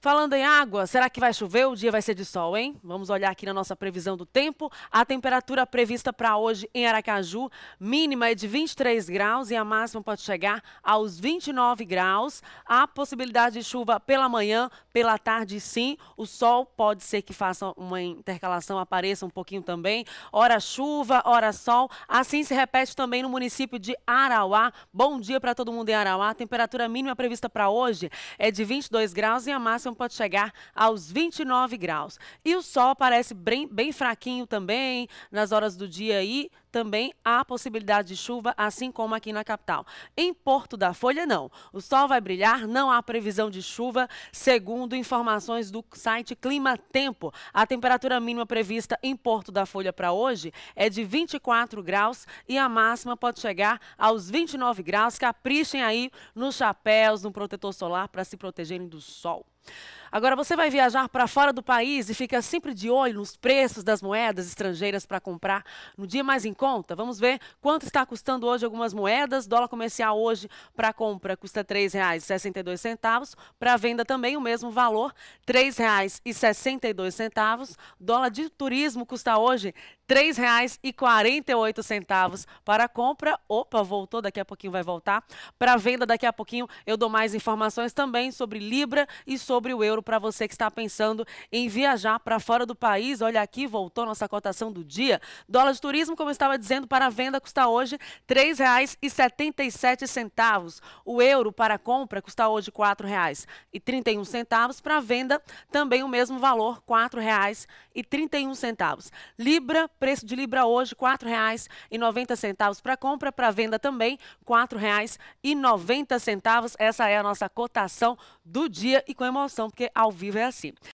Falando em água, será que vai chover? O dia vai ser de sol, hein? Vamos olhar aqui na nossa previsão do tempo. A temperatura prevista para hoje em Aracaju, mínima é de 23 graus e a máxima pode chegar aos 29 graus. Há possibilidade de chuva pela manhã, pela tarde sim. O sol pode ser que faça uma intercalação, apareça um pouquinho também. Hora chuva, hora sol. Assim se repete também no município de Arauá. Bom dia para todo mundo em Arauá. A temperatura mínima prevista para hoje é de 22 graus e a máxima máximo pode chegar aos 29 graus. E o sol aparece bem, bem fraquinho também nas horas do dia aí. Também há possibilidade de chuva, assim como aqui na capital. Em Porto da Folha, não. O sol vai brilhar, não há previsão de chuva, segundo informações do site Clima Tempo. A temperatura mínima prevista em Porto da Folha para hoje é de 24 graus e a máxima pode chegar aos 29 graus. Caprichem aí nos chapéus, no protetor solar para se protegerem do sol. Agora você vai viajar para fora do país e fica sempre de olho nos preços das moedas estrangeiras para comprar no dia mais em conta. Vamos ver quanto está custando hoje algumas moedas. Dólar comercial hoje para compra custa R$ 3,62, para venda também o mesmo valor, R$ 3,62. Dólar de turismo custa hoje R$ 3,48 para compra. Opa, voltou, daqui a pouquinho vai voltar. Para venda, daqui a pouquinho eu dou mais informações também sobre Libra e sobre o euro para você que está pensando em viajar para fora do país. Olha aqui, voltou nossa cotação do dia. Dólar de turismo, como eu estava dizendo, para venda custa hoje R$ 3,77. O euro para compra custa hoje R$ 4,31. Para venda, também o mesmo valor, R$ 4,31. Libra Preço de Libra hoje, R$ 4,90 para compra, para venda também, R$ 4,90. Essa é a nossa cotação do dia e com emoção, ao vivo é assim.